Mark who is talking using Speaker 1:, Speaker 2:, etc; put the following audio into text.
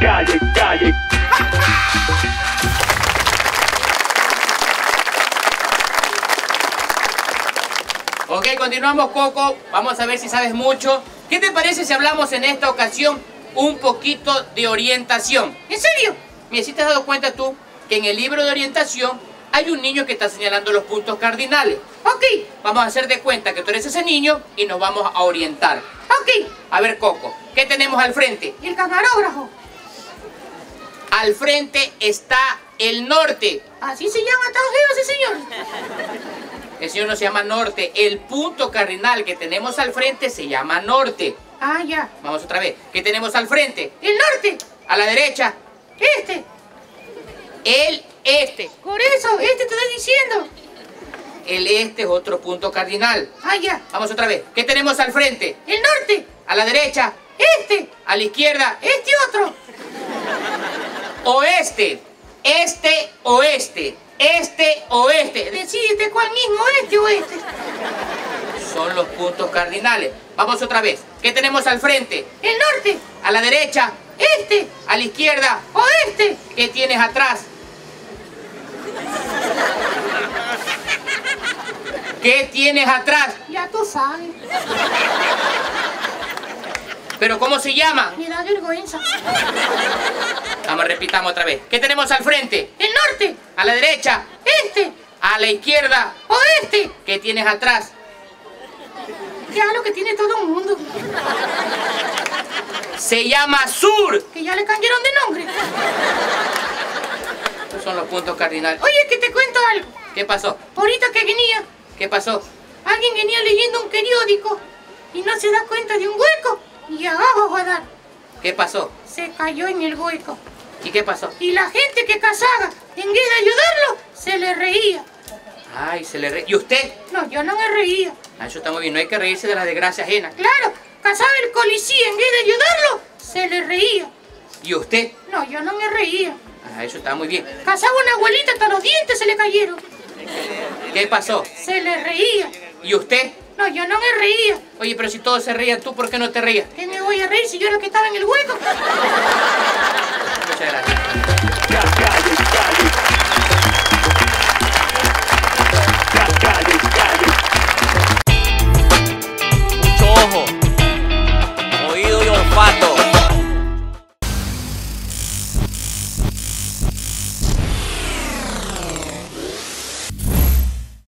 Speaker 1: calle, calle.
Speaker 2: Ok, continuamos Coco. Vamos a ver si sabes mucho. ¿Qué te parece si hablamos en esta ocasión un poquito de orientación? ¿En serio? Mira, si te has dado cuenta tú que en el libro de orientación hay un niño que está señalando los puntos cardinales. Ok, vamos a hacer de cuenta que tú eres ese niño y nos vamos a orientar. Ok, a ver Coco, ¿qué tenemos al frente?
Speaker 3: El camarógrafo.
Speaker 2: Al frente está el norte.
Speaker 3: Así se llama tan feo ese señor.
Speaker 2: El señor no se llama norte. El punto cardinal que tenemos al frente se llama norte.
Speaker 3: Ah, ya.
Speaker 2: Vamos otra vez. ¿Qué tenemos al frente?
Speaker 3: El norte.
Speaker 2: A la derecha.
Speaker 3: Este.
Speaker 2: El este.
Speaker 3: Por eso, este te estoy diciendo.
Speaker 2: El este es otro punto cardinal.
Speaker 3: Ah, ya.
Speaker 2: Vamos otra vez. ¿Qué tenemos al frente?
Speaker 3: El norte.
Speaker 2: A la derecha.
Speaker 3: Este.
Speaker 2: A la izquierda.
Speaker 3: Este otro.
Speaker 2: Oeste. Este, oeste. Este, oeste.
Speaker 3: Decídete cuál mismo, este o este.
Speaker 2: Son los puntos cardinales. Vamos otra vez. ¿Qué tenemos al frente?
Speaker 3: El norte.
Speaker 2: A la derecha.
Speaker 3: Este.
Speaker 2: A la izquierda.
Speaker 3: Oeste.
Speaker 2: ¿Qué tienes atrás? ¿Qué tienes atrás?
Speaker 3: Ya tú sabes.
Speaker 2: ¿Pero cómo se llama?
Speaker 3: Da vergüenza.
Speaker 2: Vamos, repitamos otra vez. ¿Qué tenemos al frente?
Speaker 3: El norte.
Speaker 2: A la derecha.
Speaker 3: Este.
Speaker 2: A la izquierda.
Speaker 3: Oeste.
Speaker 2: ¿Qué tienes atrás?
Speaker 3: Ya lo que tiene todo el mundo.
Speaker 2: Se llama sur.
Speaker 3: Que ya le cambiaron de nombre.
Speaker 2: Estos son los puntos cardinales.
Speaker 3: Oye, que te cuento algo.
Speaker 2: ¿Qué pasó?
Speaker 3: Ahorita que venía,
Speaker 2: ¿Qué pasó?
Speaker 3: alguien venía leyendo un periódico y no se da cuenta de un hueco y abajo va a dar.
Speaker 2: ¿Qué pasó?
Speaker 3: Se cayó en el hueco.
Speaker 2: ¿Y qué pasó?
Speaker 3: Y la gente que cazaba, en vez de ayudarlo, se le reía.
Speaker 2: Ay, se le re... ¿Y usted?
Speaker 3: No, yo no me reía.
Speaker 2: Ah, eso está muy bien. No hay que reírse de la desgracia ajena.
Speaker 3: Claro, cazaba el policía, en vez de ayudarlo, se le reía.
Speaker 2: ¿Y usted?
Speaker 3: No, yo no me reía.
Speaker 2: Ah, eso está muy bien.
Speaker 3: Cazaba una abuelita, hasta los dientes se le cayeron.
Speaker 2: ¿Qué pasó?
Speaker 3: Se le reía.
Speaker 2: ¿Y usted?
Speaker 3: No, yo no me reía.
Speaker 2: Oye, pero si todos se reían, ¿tú por qué no te reías?
Speaker 3: ¿Qué me voy a reír si yo era el que estaba en el hueco?